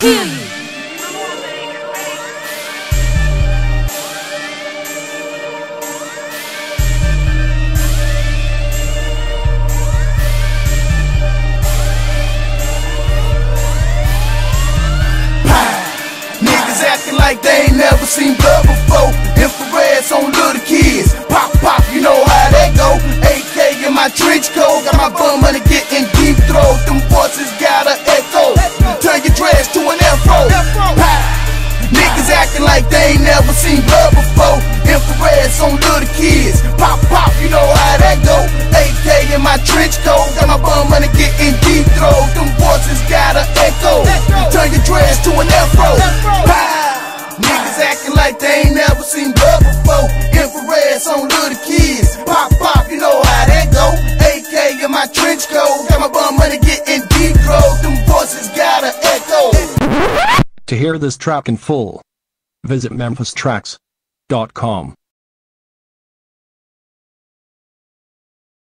hear you. Niggas acting like they ain't never seen blood before. Infrareds on little kids. Pop, pop, you know how that go. AK in my trench coat. Got my bum money getting deep throat. Them afro. Niggas acting like they ain't never seen blood before. Infrareds on little kids. Pop, pop, you know how that go. AK in my trench coat. Got my bum money getting deep throat. Them voices got a echo. Turn your dress to an afro. Niggas acting like they ain't never seen blood before. Infrareds on little kids. Pop, pop, you know how that go. AK in my trench coat. Got my bum money getting deep throat. Them To hear this track in full, visit memphistracks.com.